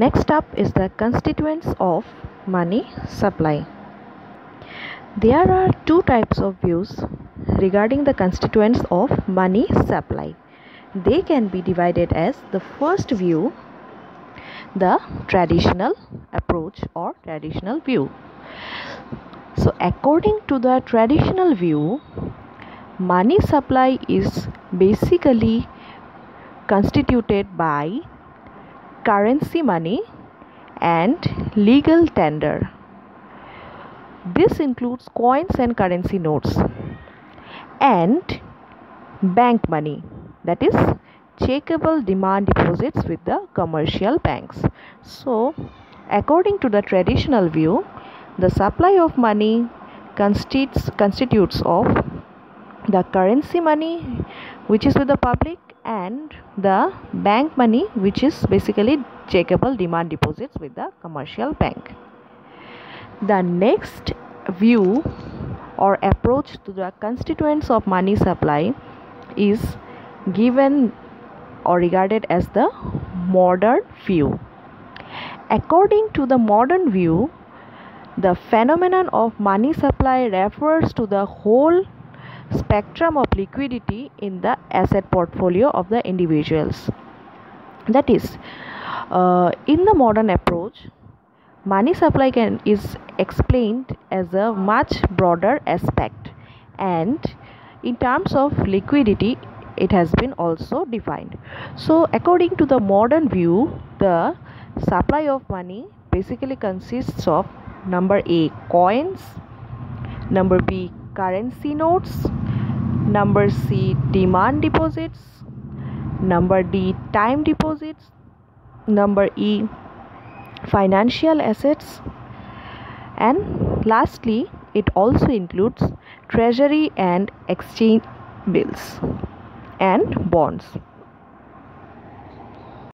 Next up is the constituents of money supply. There are two types of views regarding the constituents of money supply. They can be divided as the first view, the traditional approach or traditional view. So, according to the traditional view, money supply is basically constituted by currency money and legal tender. This includes coins and currency notes and bank money that is checkable demand deposits with the commercial banks. So, according to the traditional view, the supply of money constitutes, constitutes of the currency money which is with the public and the bank money which is basically checkable demand deposits with the commercial bank. The next view or approach to the constituents of money supply is given or regarded as the modern view. According to the modern view the phenomenon of money supply refers to the whole spectrum of liquidity in the asset portfolio of the individuals. That is uh, in the modern approach money supply can is explained as a much broader aspect and in terms of liquidity it has been also defined. So according to the modern view the supply of money basically consists of number a coins number b currency notes number c demand deposits. Number d time deposits. Number e financial assets. And lastly it also includes treasury and exchange bills and bonds